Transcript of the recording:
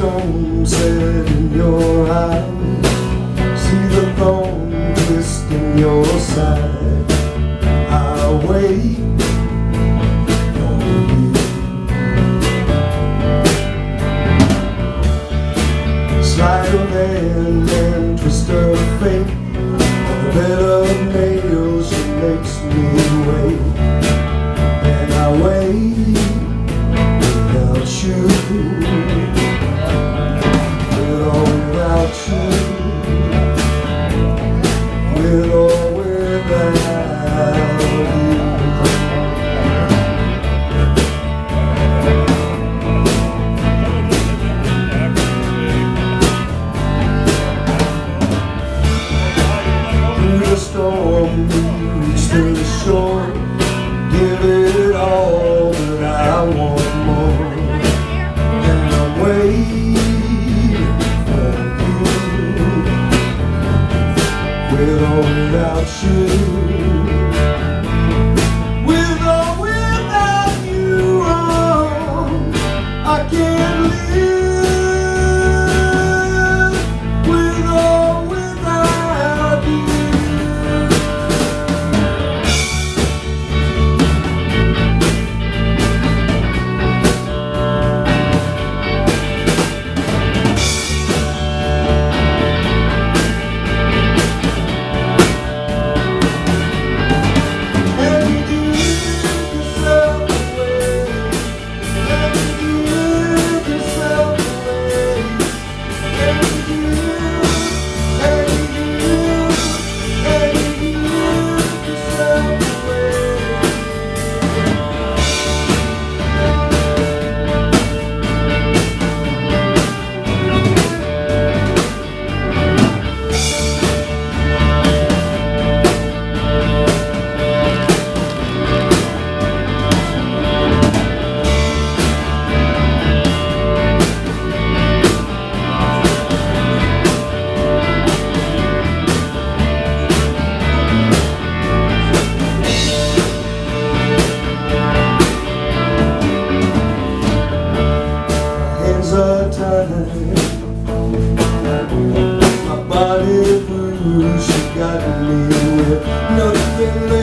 stone set in your eyes. See the thorn twist in your side I wait Slide of hand it all about you. no diciendo